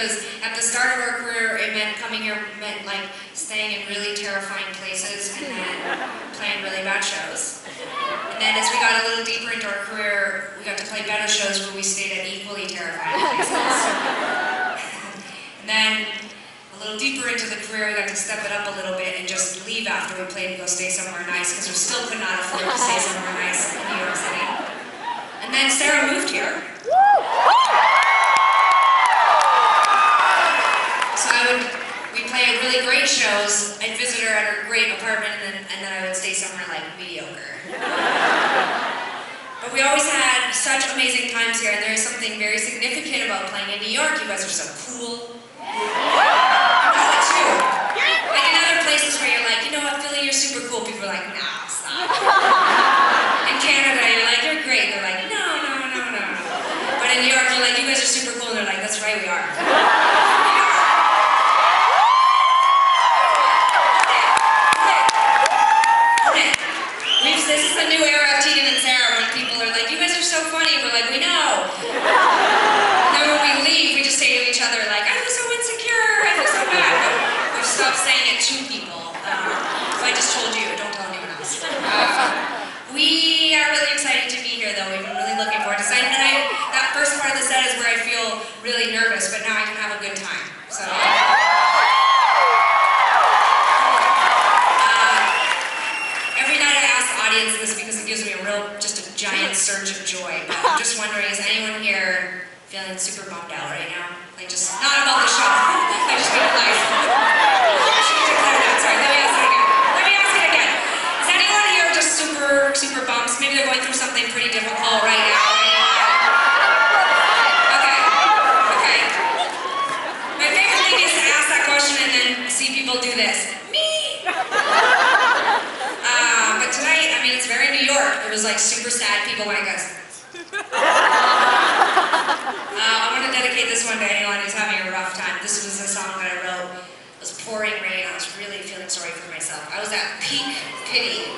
because at the start of our career, it meant coming here meant like staying in really terrifying places and then playing really bad shows. And then as we got a little deeper into our career, we got to play better shows where we stayed at equally terrifying places. and then a little deeper into the career, we got to step it up a little bit and just leave after we played and go stay somewhere nice because we still could not afford to stay somewhere nice in New York City. And then Sara moved here. Really great shows. I'd visit her at her great apartment, and then, and then I would stay somewhere like mediocre. but we always had such amazing times here, and there is something very significant about playing in New York. You guys are so cool. Like in other places where you're like, you know what, Philly, you're super cool. People are like, nah, stop. in Canada, you're like, you're great. They're like, no, no, no, no, no. But in New York, you're like, you guys are super cool. And they're like, that's right, we are. We've, this is the new era of Tegan and Sara when people are like, you guys are so funny. We're like, we know. And then when we leave, we just say to each other, like, I feel so insecure, I feel so bad. We've saying it to people. Um, I just told you, don't tell anyone else. Uh, we are really excited to be here, though. We've been really looking forward to it. And that first part of the set is where I feel really nervous, but now I can have a good time. So. Uh, every night I ask the audience this because it gives me a real, just a giant surge of joy. But I'm just wondering, is anyone here feeling super bummed out right now? Like just not about the show. I just mean life. I should have declared that. Sorry. Let me ask it again. Let me ask it again. Is anyone here just super, super bummed? Maybe they're going through something pretty difficult right now. Okay. Okay. My favorite thing is to ask that question and then see people do this. Me. Uh, but tonight, I mean, it's very New York. It was like super sad. People went, guys. Uh, I want to dedicate this one to anyone who's having a rough time. This was a song that I wrote. It was pouring rain. I was really feeling sorry for myself. I was at peak pity,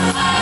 Bye.